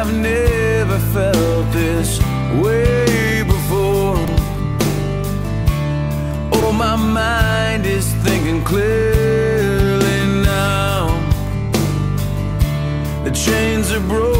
I've never felt this way before. Oh, my mind is thinking clearly now. The chains are broken.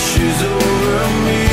washes over me